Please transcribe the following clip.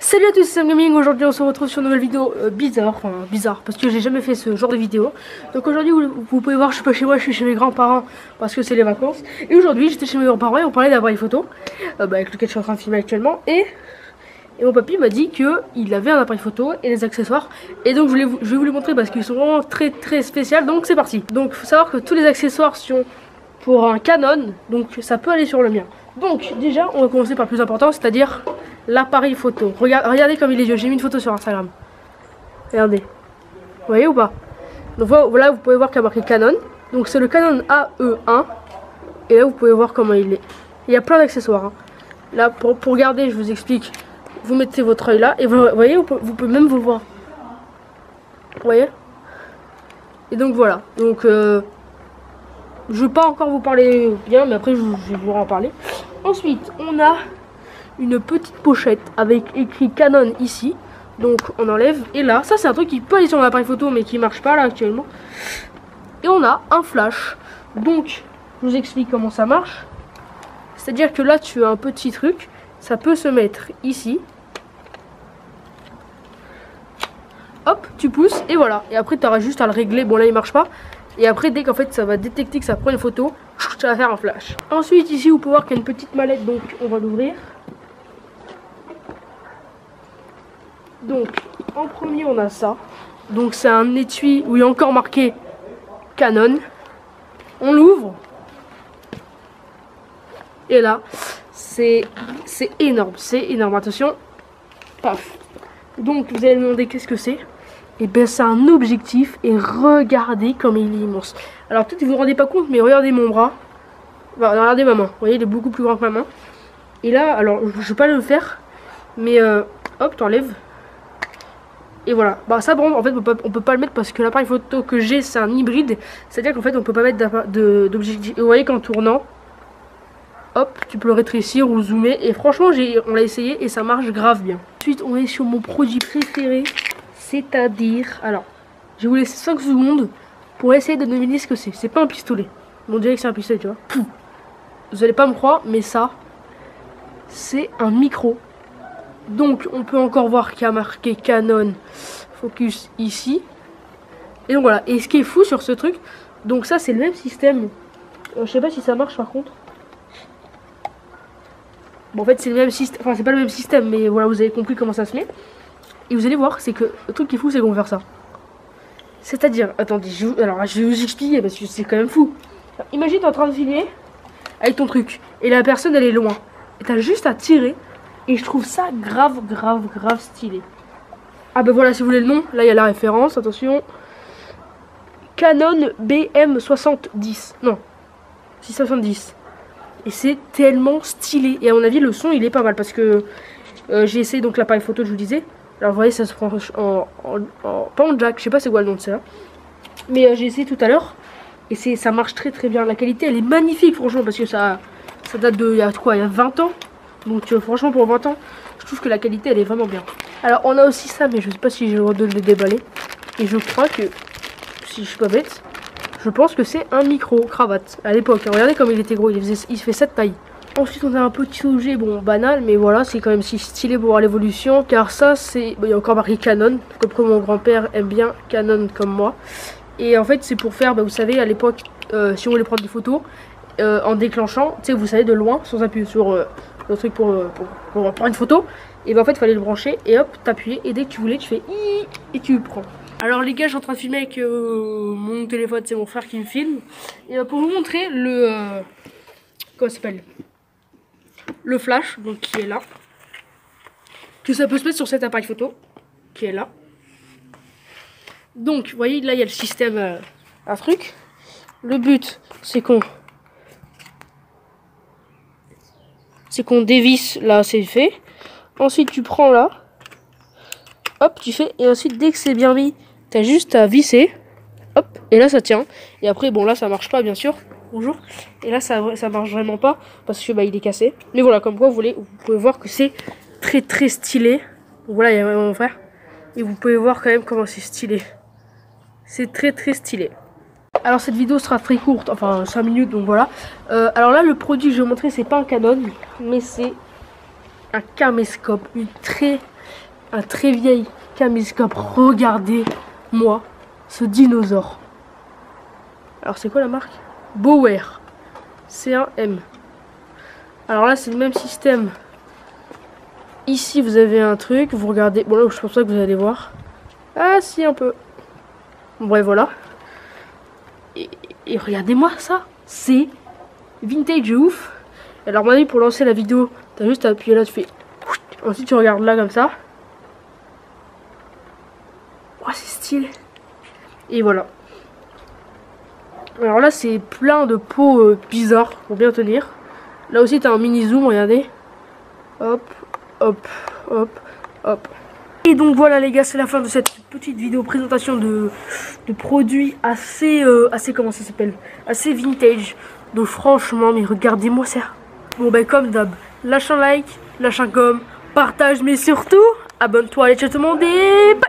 Salut à tous, c'est Gaming. Aujourd'hui, on se retrouve sur une nouvelle vidéo euh, bizarre. Enfin, bizarre, parce que j'ai jamais fait ce genre de vidéo. Donc aujourd'hui, vous, pouvez voir, je suis pas chez moi, je suis chez mes grands-parents parce que c'est les vacances. Et aujourd'hui, j'étais chez mes grands-parents et on parlait d'appareil photo euh, bah, avec lequel je suis en train de filmer actuellement. Et, mon papy m'a dit que il avait un appareil photo et des accessoires. Et donc, je, vais vous les montrer parce qu'ils sont vraiment très très spéciaux. Donc, c'est parti. Donc, faut savoir que tous les accessoires sont pour un Canon, donc ça peut aller sur le mien. Donc, déjà, on va commencer par le plus important, c'est-à-dire l'appareil photo. Regarde, regardez comme il est vieux. J'ai mis une photo sur Instagram. Regardez. Vous voyez ou pas? Donc voilà, vous pouvez voir qu'il y a marqué Canon. Donc c'est le Canon AE1. Et là, vous pouvez voir comment il est. Il y a plein d'accessoires. hein. Là, pour, pour regarder, je vous explique. Vous mettez votre œil là. Et vous, voyez, vous, pouvez- même vous voir. Vous voyez? Et donc voilà. Donc, euh, je vais pas encore vous parler bien, mais après, je vais vous en parler. Ensuite, on a une petite pochette avec écrit Canon ici. Donc on enlève. Et là, ça c'est un truc qui peut aller sur mon appareil photo mais qui marche pas là actuellement. Et on a un flash. Donc je vous explique comment ça marche. C'est-à-dire que là tu as un petit truc. Ça peut se mettre ici. Hop, tu pousses et voilà. Et après tu auras juste à le régler. Bon là il marche pas. Et après dès qu'en fait ça va détecter que ça prend une photo, ça va faire un flash. Ensuite ici vous pouvez voir qu'il y a une petite mallette donc on va l'ouvrir. Donc, en premier, on a ça. Donc, c'est un étui où il y a encore marqué Canon. On l'ouvre. Et là, c'est énorme. C'est énorme. Attention. Paf. Donc, vous allez me demander qu'est-ce que c'est. Et bien, c'est un objectif. Et regardez comme il est immense. Alors, peut-être que vous vous rendez pas compte, mais regardez mon bras. Regardez ma main. Vous voyez, il est beaucoup plus grand que ma main. Et là, alors, je vais pas le faire. Mais, euh, hop, t'enlèves. Et voilà. Bah ça bon en fait on peut peut pas le mettre parce que l'appareil photo que j'ai c'est un hybride. C'est-à-dire qu'en fait on peut pas mettre d'objectif. Et vous voyez qu'en tournant, hop, tu peux le rétrécir ou zoomer. Et franchement on l'a essayé et ça marche grave bien. Ensuite on est sur mon produit préféré. C'est-à-dire. Alors, je vais vous laisser 5 secondes pour essayer de deviner ce que c'est. C'est pas un pistolet. On dirait que c'est un pistolet, tu vois. Vous allez pas me croire, mais ça, c'est un micro. Donc on peut encore voir qu'il y a marqué Canon Focus ici. Et donc voilà. Et ce qui est fou sur ce truc, donc ça c'est le même système. Euh, je sais pas si ça marche par contre. Bon en fait c'est le même système. Enfin c'est pas le même système mais voilà vous avez compris comment ça se met. Et vous allez voir c'est que le truc qui est fou c'est qu'on va faire ça. C'est-à-dire, attendez, je, alors je vais vous expliquer parce que c'est quand même fou. Imagine t'es en train de filmer avec ton truc et la personne elle est loin. Et t'as juste à tirer et je trouve ça grave, grave, grave stylé. Ah ben voilà, si vous voulez le nom, là il y a la référence, attention. Canon BM70. Non, 670. Et c'est tellement stylé. Et à mon avis, le son il est pas mal parce que euh, j'ai essayé donc l'appareil photo, je vous disais. Alors vous voyez, ça se prend en, pas en jack, je sais pas c'est quoi le nom de ça. Mais euh, j'ai essayé tout à l'heure et ça marche très très bien. La qualité elle est magnifique franchement parce que ça, ça date de quoi, il y a 20 ans. Donc euh, franchement pour 20 ans, je trouve que la qualité elle est vraiment bien. Alors on a aussi ça mais je sais pas si j'ai le droit de le déballer. Et je crois que, si je suis pas bête, je pense que c'est un micro cravate à l'époque. Regardez comme il était gros, il, faisait, il fait cette taille. Ensuite on a un petit objet, bon banal mais voilà c'est quand même si stylé pour voir l'évolution car ça c'est, il y a encore marqué Canon, comme mon grand-père aime bien Canon comme moi. Et en fait c'est pour faire, bah, vous savez à l'époque euh, si on voulait prendre des photos euh, en déclenchant, tu sais vous savez de loin sans appuyer sur le truc pour, euh, pour, pour prendre une photo. Et ben en fait il fallait le brancher et hop t'appuyer. Et dès que tu voulais tu fais et tu prends. Alors les gars je suis en train de filmer avec euh, mon téléphone. C'est mon frère qui me filme. Et euh, pour vous montrer le euh, comment s'appelle? Le flash donc qui est là. Que ça peut se mettre sur cet appareil photo qui est là. Donc vous voyez là il y a le système un truc. Le but c'est qu'on c'est qu'on dévisse là c'est fait. Ensuite tu prends là. Hop tu fais et ensuite dès que c'est bien mis t'as juste à visser. Hop et là ça tient. Et après bon là ça marche pas bien sûr. Bonjour. Et là ça ça marche vraiment pas parce que bah il est cassé. Mais voilà comme quoi vous voulez vous pouvez voir que c'est très très stylé. Voilà il y a mon frère. Et vous pouvez voir quand même comment c'est stylé. C'est très très stylé alors cette vidéo sera très courte, enfin 5 minutes donc voilà. Euh, alors là le produit que je vais vous montrer c'est pas un Canon, mais c'est un caméscope, une très, un très vieil caméscope. Regardez-moi ce dinosaure. Alors c'est quoi la marque? Bower. C1M. Alors là c'est le même système. Ici vous avez un truc, vous regardez. Bon là je pense pas que vous allez voir. Ah si un peu. Bref voilà. Et, regardez-moi ça. C'est vintage ouf. Alors, avis, pour lancer la vidéo, t'as juste à appuyer là, tu fais. Ensuite, tu regardes là comme ça. Oh, c'est stylé. Et voilà. Alors là, c'est plein de pots euh, bizarres pour bien tenir. Là aussi, t'as un mini zoom, regardez. Hop, hop, hop, hop. Et donc voilà les gars, c'est la fin de cette petite vidéo présentation de, de produits assez, euh, assez, comment ça s'appelle? Assez vintage. Donc franchement, mais regardez-moi ça. Bon ben comme d'hab, lâche un like, lâche un com, partage, mais surtout, abonne-toi, allez ciao tout le monde et bye